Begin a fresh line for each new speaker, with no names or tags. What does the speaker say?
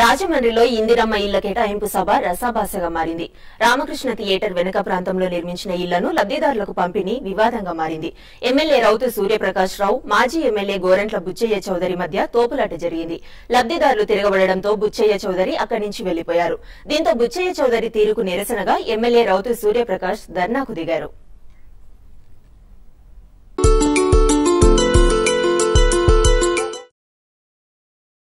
రాజమండ్రిలో ఇందిరమ్మ ఇళ్ళ కేటాయింపు సభ రసాభాసగా మారింది. రామకృష్ణ థియేటర్ వెనుక ప్రాంతంలో నిర్మించిన ఇళ్ళను లబ్దిదారులకు పంపిణీ వివాదంగా మారింది. ఎమ్మెల్యే రౌతు సూర్యప్రకాష్ రావు మాజీ ఎమ్మెల్యే గోరంట్ల బుచ్చయ్య చౌదరి మధ్య తోపులాట జరిగింది. లబ్దిదారులు తిరగబడడంతో బుచ్చయ్య చౌదరి అక్కడి నుంచి వెళ్ళిపోయారు. దీంతో బుచ్చయ్య చౌదరి తీరుకు నిరసనగా ఎమ్మెల్యే రౌతు సూర్యప్రకాష్ ధర్నాకు దిగారు.